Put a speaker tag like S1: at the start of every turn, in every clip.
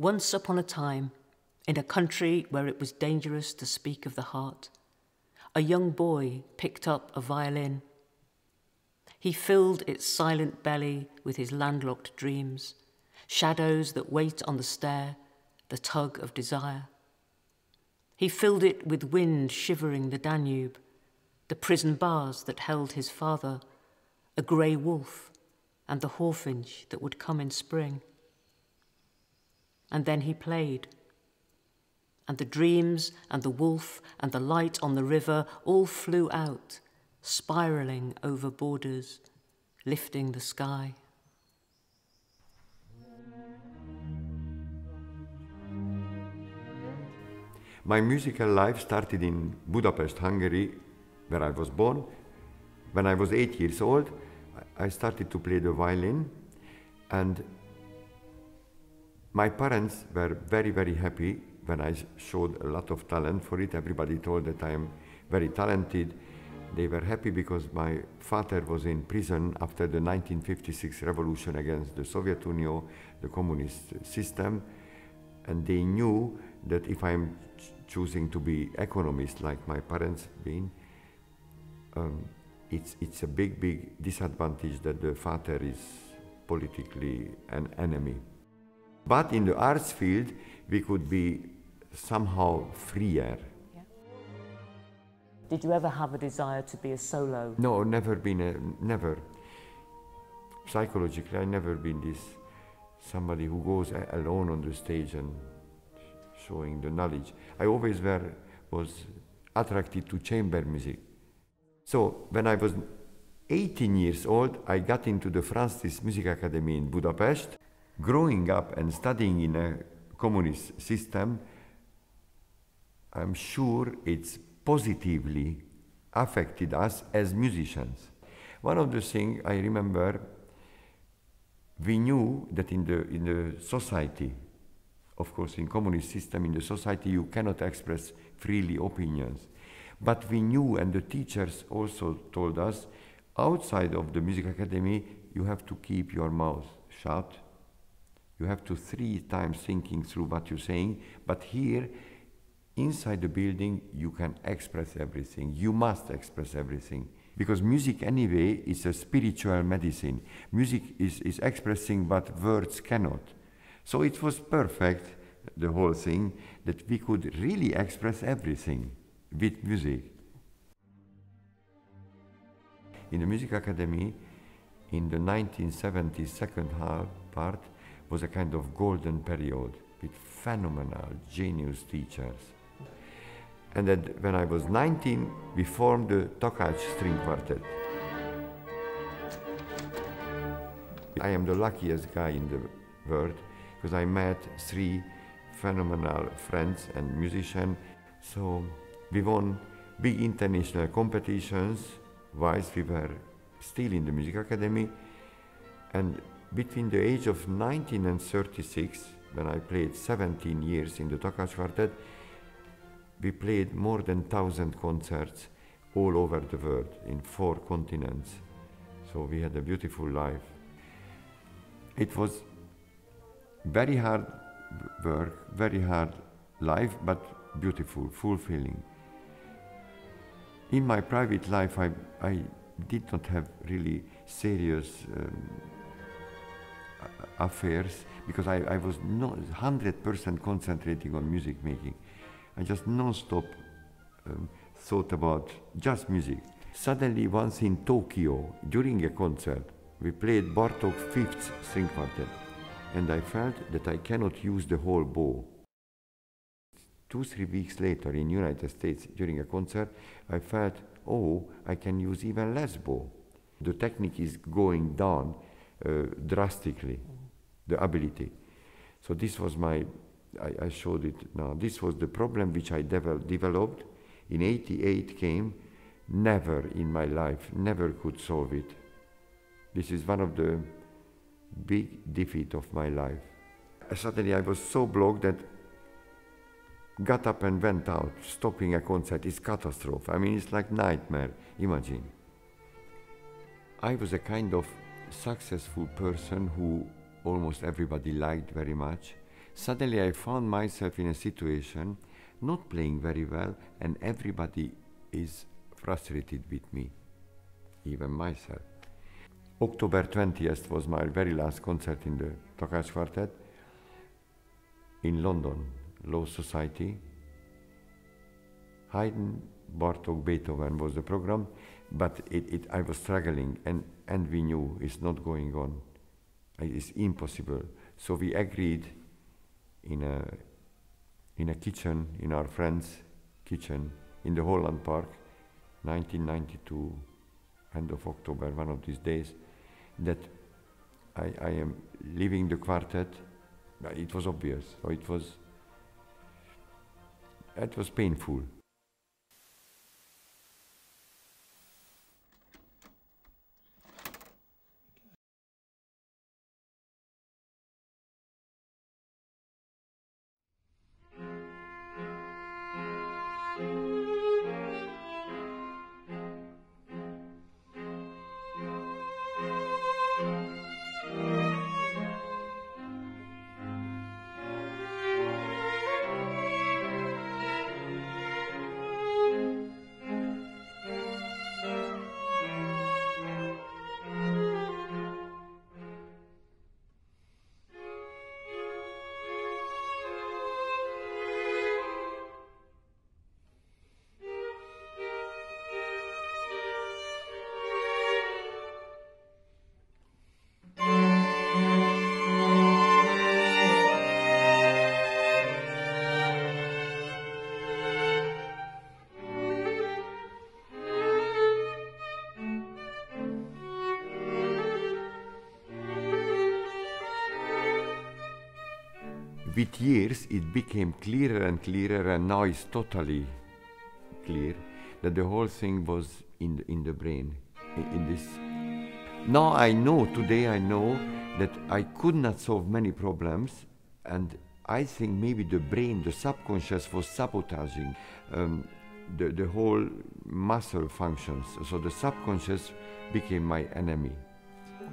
S1: Once upon a time, in a country where it was dangerous to speak of the heart, a young boy picked up a violin. He filled its silent belly with his landlocked dreams, shadows that wait on the stair, the tug of desire. He filled it with wind shivering the Danube, the prison bars that held his father, a grey wolf, and the hawfinch that would come in spring. And then he played. And the dreams and the wolf and the light on the river all flew out, spiraling over borders, lifting the sky.
S2: My musical life started in Budapest, Hungary, where I was born. When I was eight years old, I started to play the violin, and my parents were very, very happy when I showed a lot of talent for it. Everybody told that I am very talented. They were happy because my father was in prison after the 1956 revolution against the Soviet Union, the communist system, and they knew that if I'm choosing to be economist like my parents been, um, it's, it's a big, big disadvantage that the father is politically an enemy. But in the arts field, we could be somehow freer. Yeah.
S1: Did you ever have a desire to be a solo?
S2: No, never been a, never. Psychologically, I never been this somebody who goes alone on the stage and showing the knowledge. I always were, was attracted to chamber music. So when I was 18 years old, I got into the Franz Liszt Music Academy in Budapest. Growing up and studying in a communist system, I'm sure it's positively affected us as musicians. One of the things I remember, we knew that in the, in the society, of course, in communist system, in the society, you cannot express freely opinions. But we knew, and the teachers also told us, outside of the music academy, you have to keep your mouth shut. You have to three times thinking through what you're saying. But here, inside the building, you can express everything. You must express everything. Because music, anyway, is a spiritual medicine. Music is, is expressing what words cannot. So it was perfect, the whole thing, that we could really express everything with music. In the Music Academy, in the 1970s second half part, was a kind of golden period with phenomenal, genius teachers. And then when I was 19, we formed the Takács String Quartet. I am the luckiest guy in the world because I met three phenomenal friends and musicians. So we won big international competitions whilst we were still in the music academy. And between the age of 19 and 36, when I played 17 years in the Takács Quartet, we played more than 1,000 concerts all over the world in four continents. So we had a beautiful life. It was very hard work, very hard life, but beautiful, fulfilling. In my private life, I, I did not have really serious um, affairs because I, I was not 100% concentrating on music making. I just non-stop um, thought about just music. Suddenly, once in Tokyo, during a concert, we played Bartok Fifth String Quartet and I felt that I cannot use the whole bow. Two, three weeks later in United States during a concert, I felt, oh, I can use even less bow. The technique is going down uh, drastically, the ability. So this was my, I, I, showed it now. This was the problem which I devel developed. In 88 came, never in my life, never could solve it. This is one of the big defeat of my life. Suddenly I was so blocked that got up and went out, stopping a concert is catastrophe. I mean, it's like nightmare, imagine. I was a kind of successful person who almost everybody liked very much, suddenly I found myself in a situation not playing very well, and everybody is frustrated with me, even myself. October 20th was my very last concert in the Takács Quartet in London, Law Society. Haydn, Bartok, Beethoven was the program, but it, it, I was struggling, and, and we knew it's not going on. It's impossible. So we agreed in a, in a kitchen, in our friend's kitchen, in the Holland Park, 1992, end of October, one of these days, that I, I am leaving the quartet. It was obvious. So it was, it was painful. With years it became clearer and clearer and now it's totally clear that the whole thing was in the, in the brain in, in this. Now i know today i know that i could not solve many problems and i think maybe the brain the subconscious was sabotaging um, the, the whole muscle functions. So the subconscious became my enemy. Yeah.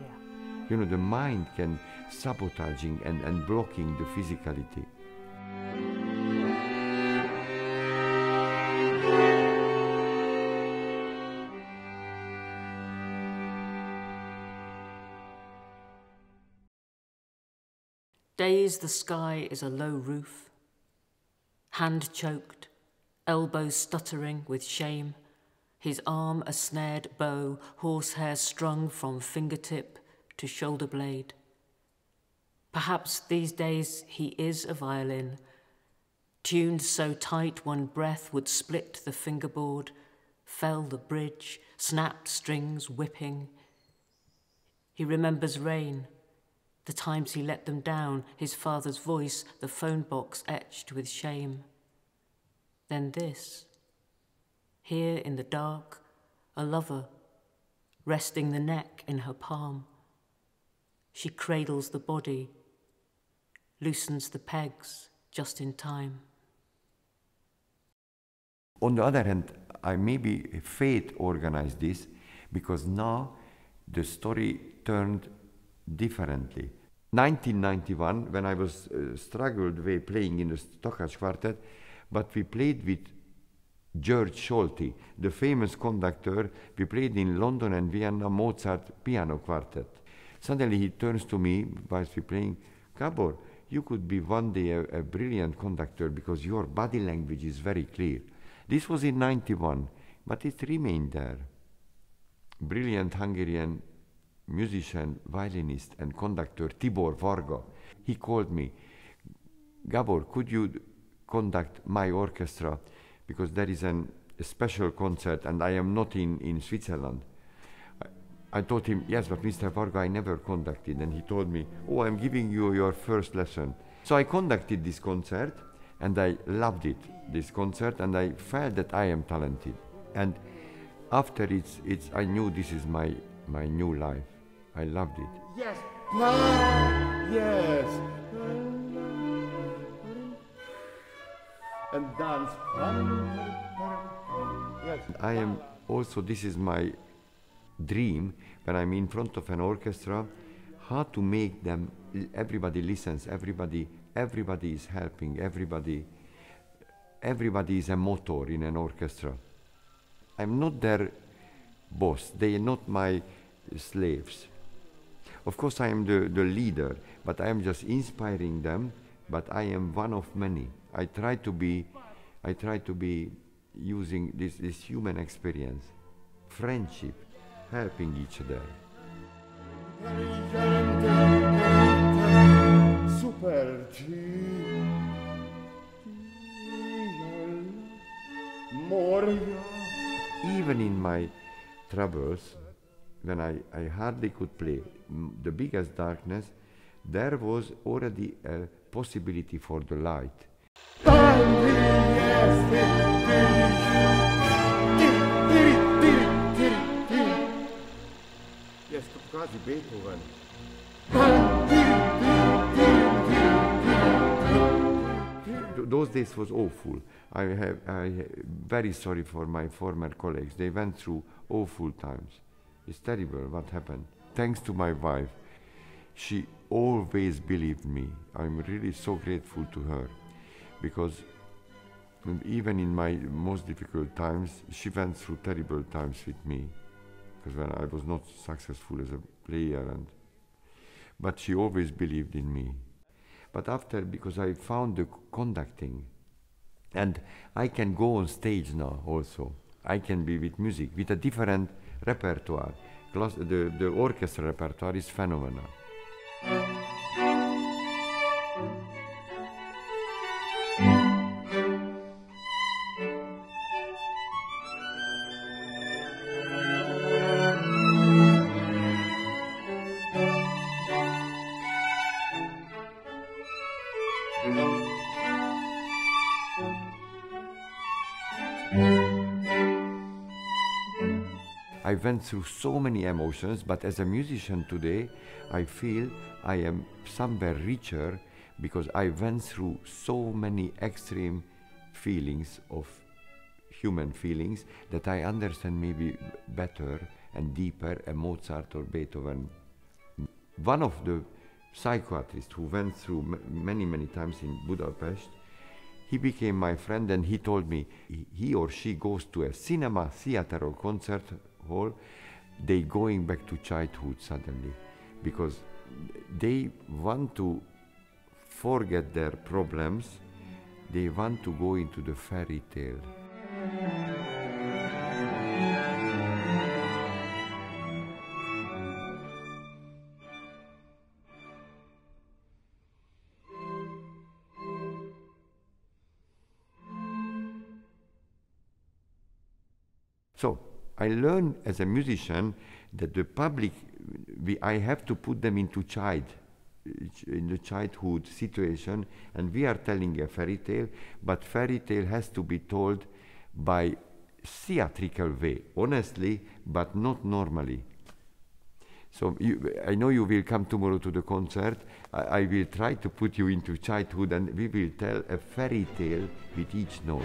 S2: you know, the mind can sabotaging and, and blocking the physicality.
S1: Days the sky is a low roof, hand choked, elbows stuttering with shame, his arm a snared bow, horsehair strung from fingertip to shoulder blade. Perhaps these days he is a violin, tuned so tight one breath would split the fingerboard, fell the bridge, snapped strings whipping. He remembers rain, the times he let them down, his father's voice, the phone box etched with shame. Then this, here in the dark, a lover, resting the neck in her palm. She cradles the body, loosens the pegs just in time.
S2: On the other hand, I maybe fate organized this because now the story turned differently. 1991, when I was uh, struggled with playing in the Takács Quartet, but we played with George Solti, the famous conductor. We played in London and Vienna Mozart piano quartet. Suddenly he turns to me whilst we're playing, Gabor, you could be one day a, a, brilliant conductor because your body language is very clear. This was in 91, but it remained there. Brilliant Hungarian musician, violinist, and conductor Tibor Varga. He called me, Gabor, could you conduct my orchestra? Because there is an, a special concert and I am not in, in Switzerland. I told him, yes, but Mr. Varga, I never conducted. And he told me, oh, I'm giving you your first lesson. So I conducted this concert and I loved it, this concert, and I felt that I am talented. And after it's, it's I knew this is my, my new life. I loved it.
S3: Yes. yes. And dance.
S2: Yes. I am also, this is my dream when I'm in front of an orchestra, how to make them, everybody listens, everybody everybody is helping, everybody, everybody is a motor in an orchestra. I'm not their boss, they are not my slaves. Of course, I am the, the leader, but I am just inspiring them, but I am one of many. I try to be, I try to be using this, this human experience, friendship, helping each other.
S3: Super
S2: Even in my troubles, when I, I hardly could play the biggest darkness, there was already a possibility for the light.
S3: Quasi Beethoven.
S2: Those days was awful. I have I very sorry for my former colleagues. They went through awful times. It's terrible what happened. Thanks to my wife, she always believed me. I'm really so grateful to her because even in my most difficult times, she went through terrible times with me because when I was not successful as a player and but she always believed in me. But after, because I found the conducting, and I can go on stage now also. I can be with music, with a different repertoire. The, the orchestra repertoire is phenomenal. Went through so many emotions, but as a musician today, I feel I am somewhere richer because I went through so many extreme feelings of human feelings that I understand maybe better and deeper a Mozart or Beethoven. One of the psychiatrists who went through many, many times in Budapest, he became my friend and he told me he or she goes to a cinema, theater or concert they going back to childhood suddenly because they want to forget their problems, they want to go into the fairy tale. I learned as a musician that the public, we, I have to put them into child, in the childhood situation, and we are telling a fairy tale, but fairy tale has to be told by theatrical way, honestly, but not normally. So you, I know you will come tomorrow to the concert. I, I, will try to put you into childhood, and we will tell a fairy tale with each note.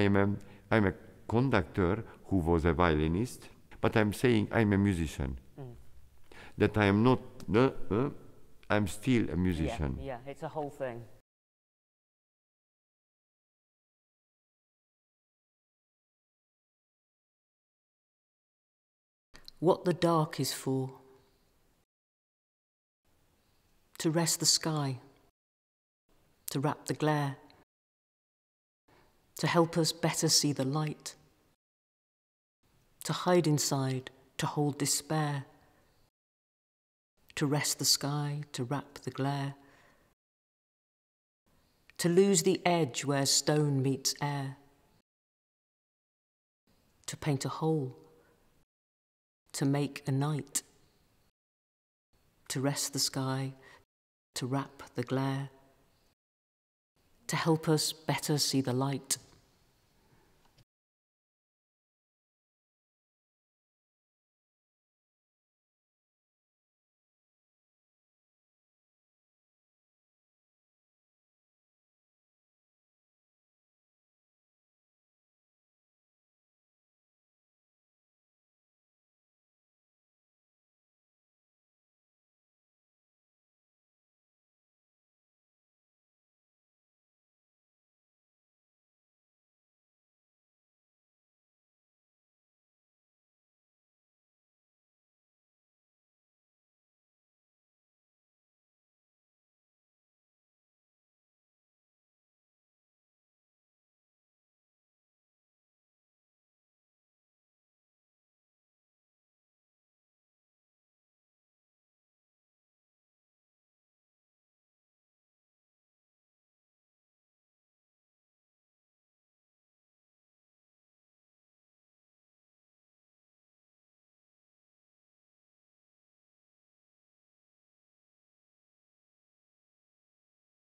S2: I am a, I'm a conductor who was a violinist, but I'm saying I'm a musician.
S1: Mm.
S2: That I am not, uh, uh, I'm still a musician.
S1: Yeah, yeah, it's a whole thing. What the dark is for. To rest the sky, to wrap the glare, to help us better see the light, to hide inside, to hold despair, to rest the sky, to wrap the glare, to lose the edge where stone meets air, to paint a hole, to make a night, to rest the sky, to wrap the glare, to help us better see the light.